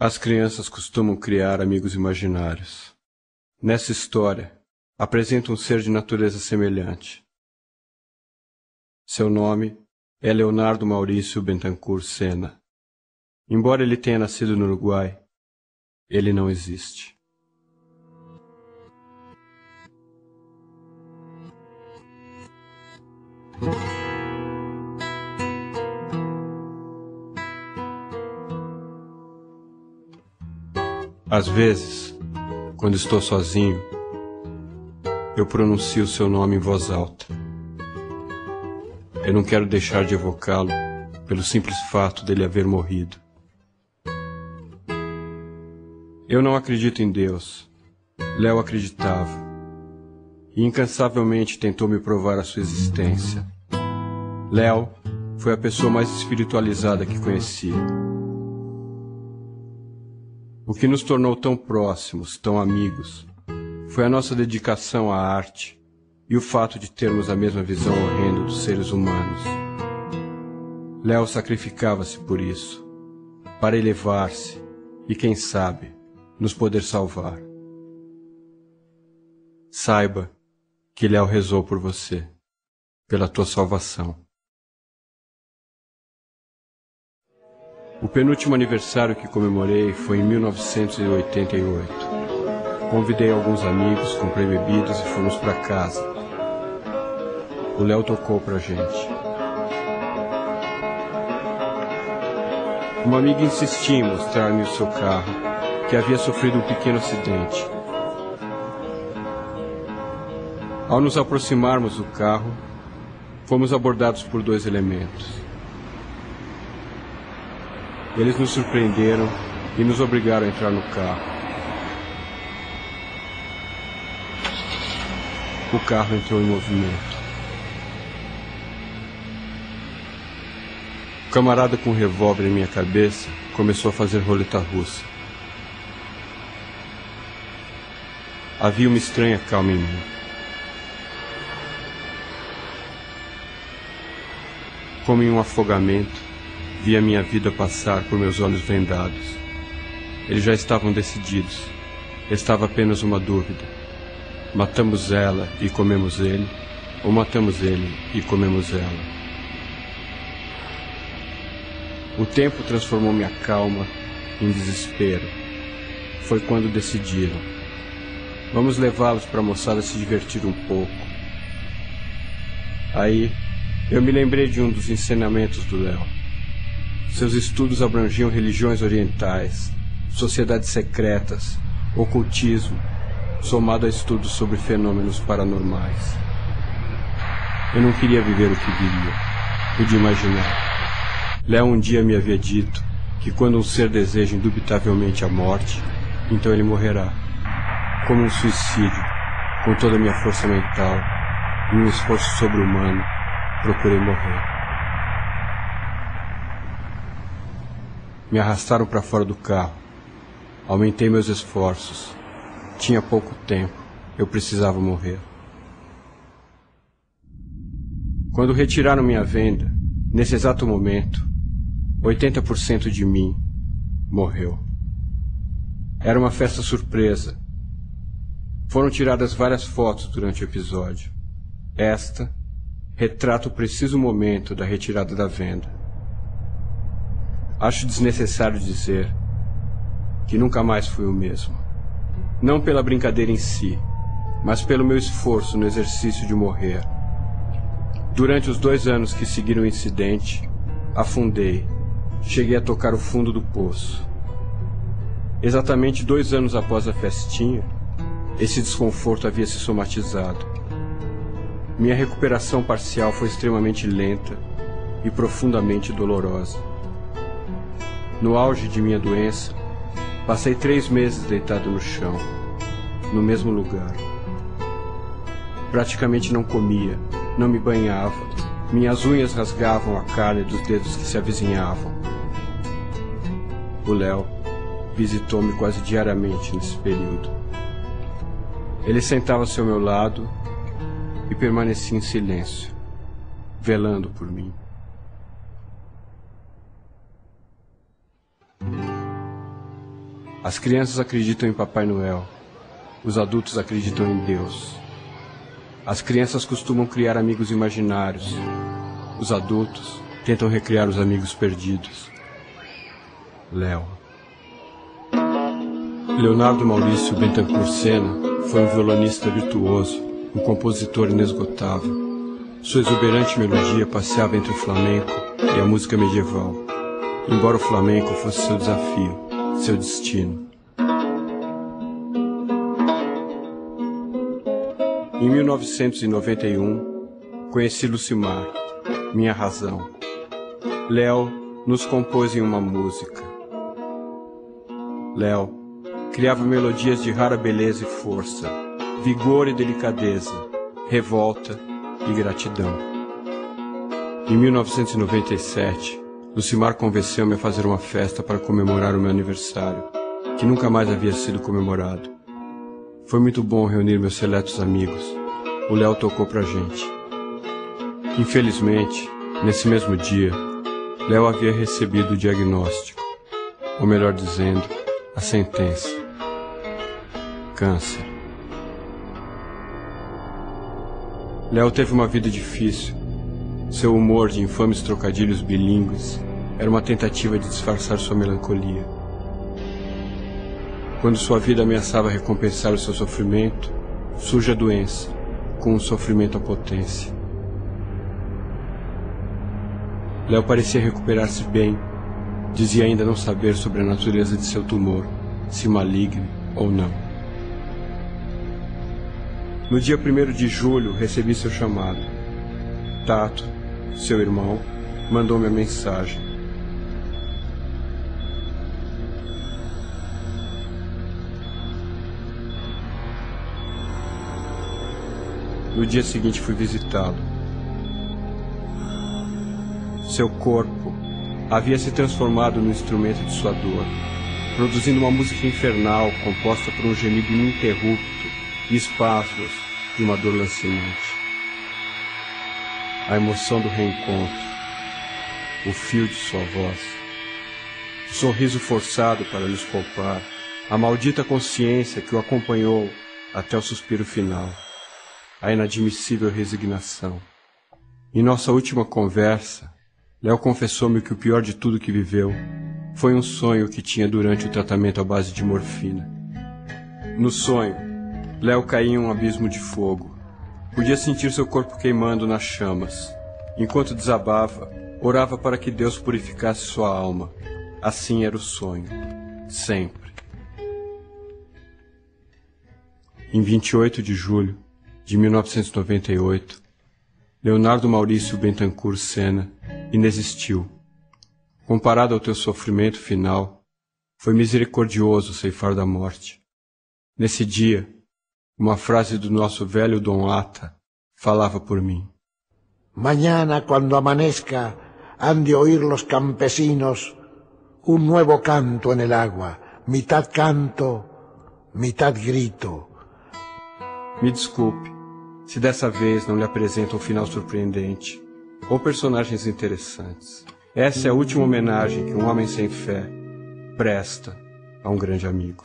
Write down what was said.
As crianças costumam criar amigos imaginários. Nessa história, apresenta um ser de natureza semelhante. Seu nome é Leonardo Maurício Bentancur Sena. Embora ele tenha nascido no Uruguai, ele não existe. Às vezes, quando estou sozinho, eu pronuncio seu nome em voz alta. Eu não quero deixar de evocá-lo pelo simples fato dele haver morrido. Eu não acredito em Deus. Léo acreditava. E incansavelmente tentou me provar a sua existência. Léo foi a pessoa mais espiritualizada que conhecia. O que nos tornou tão próximos, tão amigos, foi a nossa dedicação à arte e o fato de termos a mesma visão horrenda dos seres humanos. Léo sacrificava-se por isso, para elevar-se e, quem sabe, nos poder salvar. Saiba que Léo rezou por você, pela tua salvação. O penúltimo aniversário que comemorei foi em 1988. Convidei alguns amigos, comprei bebidas e fomos para casa. O Léo tocou pra gente. Uma amiga insistia em mostrar-me o seu carro, que havia sofrido um pequeno acidente. Ao nos aproximarmos do carro, fomos abordados por dois elementos. Eles nos surpreenderam e nos obrigaram a entrar no carro. O carro entrou em movimento. O camarada com um revólver em minha cabeça começou a fazer roleta russa. Havia uma estranha calma em mim. Como em um afogamento, Vi a minha vida passar por meus olhos vendados. Eles já estavam decididos. Estava apenas uma dúvida. Matamos ela e comemos ele, ou matamos ele e comemos ela? O tempo transformou minha calma em desespero. Foi quando decidiram. Vamos levá-los para a moçada se divertir um pouco. Aí, eu me lembrei de um dos ensinamentos do Léo. Seus estudos abrangiam religiões orientais, sociedades secretas, ocultismo, somado a estudos sobre fenômenos paranormais. Eu não queria viver o que viria, pude imaginar. Léo um dia me havia dito que quando um ser deseja indubitavelmente a morte, então ele morrerá. Como um suicídio, com toda a minha força mental, e um esforço sobre-humano, procurei morrer. Me arrastaram para fora do carro. Aumentei meus esforços. Tinha pouco tempo. Eu precisava morrer. Quando retiraram minha venda, nesse exato momento, 80% de mim morreu. Era uma festa surpresa. Foram tiradas várias fotos durante o episódio. Esta retrata o preciso momento da retirada da venda. Acho desnecessário dizer que nunca mais fui o mesmo. Não pela brincadeira em si, mas pelo meu esforço no exercício de morrer. Durante os dois anos que seguiram o incidente, afundei. Cheguei a tocar o fundo do poço. Exatamente dois anos após a festinha, esse desconforto havia se somatizado. Minha recuperação parcial foi extremamente lenta e profundamente dolorosa. No auge de minha doença, passei três meses deitado no chão, no mesmo lugar. Praticamente não comia, não me banhava, minhas unhas rasgavam a carne dos dedos que se avizinhavam. O Léo visitou-me quase diariamente nesse período. Ele sentava-se ao meu lado e permanecia em silêncio, velando por mim. As crianças acreditam em Papai Noel. Os adultos acreditam em Deus. As crianças costumam criar amigos imaginários. Os adultos tentam recriar os amigos perdidos. Léo. Leonardo Maurício Bentancur Sena foi um violonista virtuoso, um compositor inesgotável. Sua exuberante melodia passeava entre o flamenco e a música medieval, embora o flamenco fosse seu desafio, seu destino. Em 1991, conheci Lucimar, minha razão. Léo nos compôs em uma música. Léo criava melodias de rara beleza e força, vigor e delicadeza, revolta e gratidão. Em 1997, Lucimar convenceu-me a fazer uma festa para comemorar o meu aniversário, que nunca mais havia sido comemorado. Foi muito bom reunir meus seletos amigos. O Léo tocou pra gente. Infelizmente, nesse mesmo dia, Léo havia recebido o diagnóstico, ou melhor dizendo, a sentença. Câncer. Léo teve uma vida difícil. Seu humor de infames trocadilhos bilíngues era uma tentativa de disfarçar sua melancolia. Quando sua vida ameaçava recompensar o seu sofrimento, surge a doença, com um sofrimento à potência. Léo parecia recuperar-se bem. Dizia ainda não saber sobre a natureza de seu tumor, se maligno ou não. No dia 1 de julho, recebi seu chamado. Tato, seu irmão, mandou-me a mensagem. No dia seguinte fui visitá-lo. Seu corpo havia se transformado no instrumento de sua dor, produzindo uma música infernal composta por um gemido ininterrupto e espasmos de uma dor lancinante. A emoção do reencontro, o fio de sua voz, o sorriso forçado para lhes poupar, a maldita consciência que o acompanhou até o suspiro final, a inadmissível resignação. Em nossa última conversa, Léo confessou-me que o pior de tudo que viveu foi um sonho que tinha durante o tratamento à base de morfina. No sonho, Léo caía em um abismo de fogo. Podia sentir seu corpo queimando nas chamas. Enquanto desabava, orava para que Deus purificasse sua alma. Assim era o sonho. Sempre. Em 28 de julho de 1998, Leonardo Maurício Bentancur Sena inexistiu. Comparado ao teu sofrimento final, foi misericordioso ceifar da morte. Nesse dia, uma frase do nosso velho Dom Ata falava por mim. Mañana, cuando amanezca, han de oír los campesinos un nuevo canto en el agua, mitad canto, mitad grito. Me desculpe se dessa vez não lhe apresento um final surpreendente ou personagens interessantes. Essa é a última homenagem que um homem sem fé presta a um grande amigo.